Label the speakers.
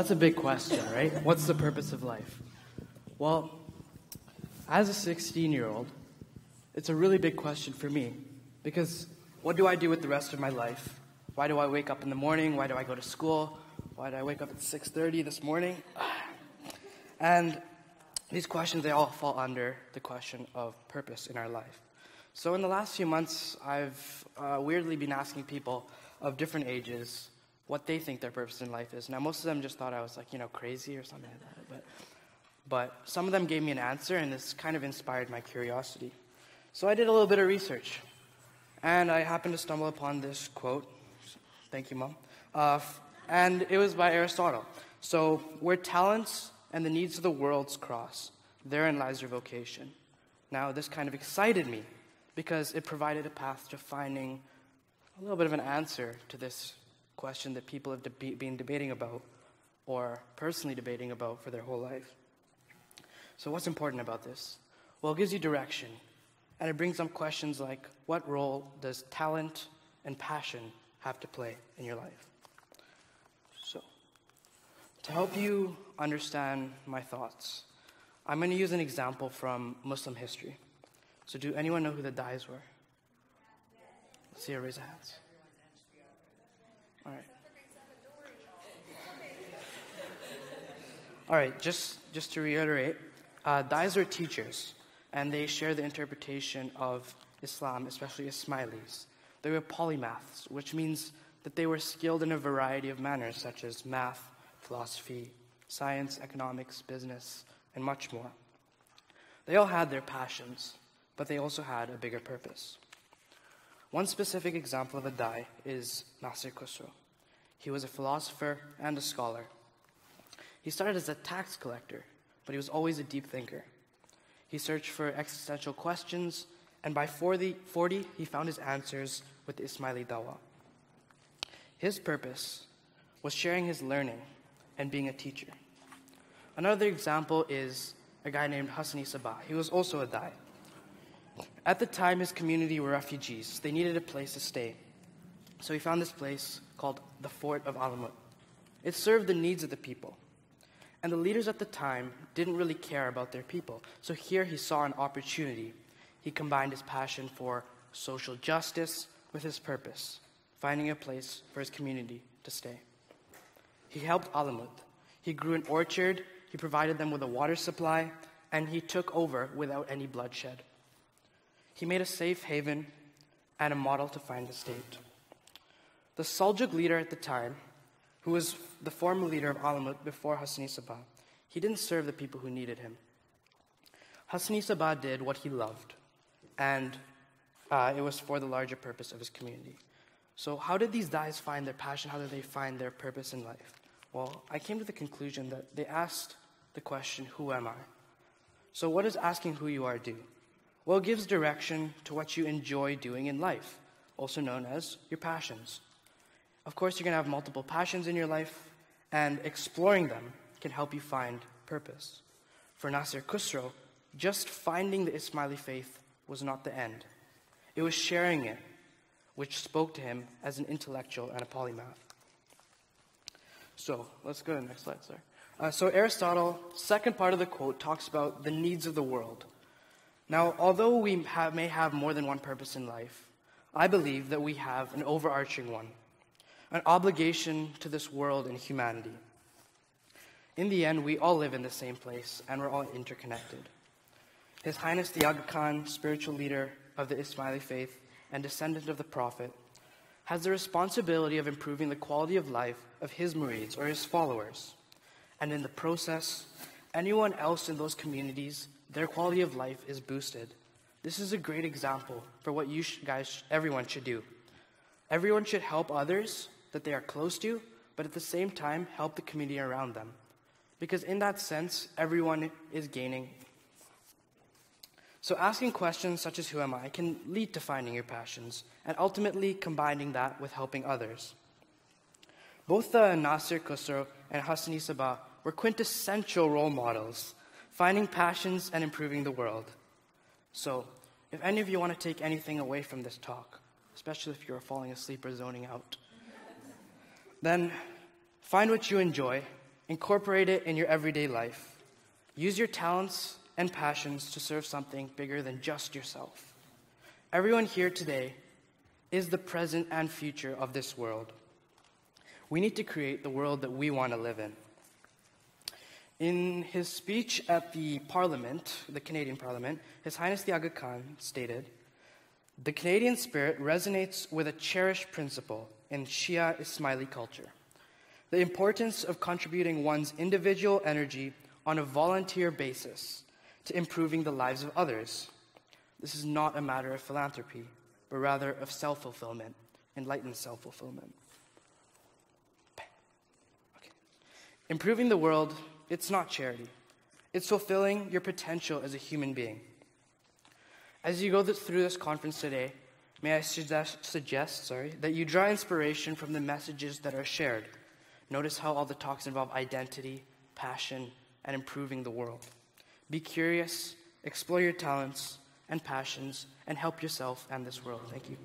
Speaker 1: That's a big question, right? What's the purpose of life? Well, as a 16 year old, it's a really big question for me because what do I do with the rest of my life? Why do I wake up in the morning? Why do I go to school? Why did I wake up at 6:30 this morning? And these questions they all fall under the question of purpose in our life. So in the last few months, I've uh, weirdly been asking people of different ages what they think their purpose in life is. Now most of them just thought I was like you know crazy or something like that, but but some of them gave me an answer, and this kind of inspired my curiosity. So I did a little bit of research, and I happened to stumble upon this quote. Thank you, Mom. Uh, and it was by Aristotle. So, where talents and the needs of the worlds cross, therein lies your vocation. Now, this kind of excited me because it provided a path to finding a little bit of an answer to this question that people have deb- been debating about or personally debating about for their whole life. So, what's important about this? Well, it gives you direction, and it brings up questions like what role does talent and passion have to play in your life? So, to help you understand my thoughts, I'm going to use an example from Muslim history. So, do anyone know who the Dais were? Let's see, raise your hands. All right. All right, just, just to reiterate, uh, are teachers, and they share the interpretation of Islam, especially Ismailis. They were polymaths, which means that they were skilled in a variety of manners, such as math, philosophy, science, economics, business, and much more. They all had their passions, but they also had a bigger purpose. One specific example of a Dai is Nasir Khusro. He was a philosopher and a scholar. He started as a tax collector but he was always a deep thinker. He searched for existential questions, and by 40, 40 he found his answers with the Ismaili Dawa. His purpose was sharing his learning and being a teacher. Another example is a guy named Hassan-i Sabbah. He was also a Dai. At the time, his community were refugees. They needed a place to stay. So he found this place called the Fort of Alamut. It served the needs of the people. And the leaders at the time didn't really care about their people. So here he saw an opportunity. He combined his passion for social justice with his purpose, finding a place for his community to stay. He helped Alamut. He grew an orchard, he provided them with a water supply, and he took over without any bloodshed. He made a safe haven and a model to find the state. The Seljuk leader at the time who was the former leader of Alamut before Hassan-i Sabbah, he didn't serve the people who needed him. Hassan-i Sabbah did what he loved, and uh, it was for the larger purpose of his community. So, how did these guys find their passion? How did they find their purpose in life? Well, I came to the conclusion that they asked the question, Who am I? So, what does asking who you are do? Well, it gives direction to what you enjoy doing in life, also known as your passions. Of course, you're going to have multiple passions in your life, and exploring them can help you find purpose. For Nasir Khusro, just finding the Ismaili faith was not the end, it was sharing it, which spoke to him as an intellectual and a polymath. So, let's go to the next slide, sir. Uh, so, Aristotle, second part of the quote, talks about the needs of the world. Now, although we have, may have more than one purpose in life, I believe that we have an overarching one an obligation to this world and humanity. In the end, we all live in the same place and we're all interconnected. His Highness the Aga Khan, spiritual leader of the Ismaili faith and descendant of the Prophet, has the responsibility of improving the quality of life of his murids or his followers. And in the process, anyone else in those communities, their quality of life is boosted. This is a great example for what you guys, everyone should do. Everyone should help others that they are close to, but at the same time, help the community around them. Because in that sense, everyone is gaining. So, asking questions such as Who am I can lead to finding your passions and ultimately combining that with helping others. Both uh, Nasir Khusro and Hassan-i Sabbah were quintessential role models, finding passions and improving the world. So, if any of you want to take anything away from this talk, especially if you're falling asleep or zoning out, then find what you enjoy, Incorporate it in your everyday life. Use your talents and passions to serve something bigger than just yourself. Everyone here today is the present and future of this world. We need to create the world that we want to live in. In his speech at the Parliament, the Canadian Parliament, His Highness the Aga Khan stated, The Canadian spirit resonates with a cherished principle in Shia Ismaili culture the importance of contributing one's individual energy on a volunteer basis to improving the lives of others. This is not a matter of philanthropy, but rather of self fulfillment, enlightened self fulfillment. Okay. Improving the world, it's not charity, it's fulfilling your potential as a human being. As you go through this conference today, may I suggest, suggest sorry, that you draw inspiration from the messages that are shared. Notice how all the talks involve identity, passion, and improving the world. Be curious, explore your talents and passions, and help yourself and this world. Thank you.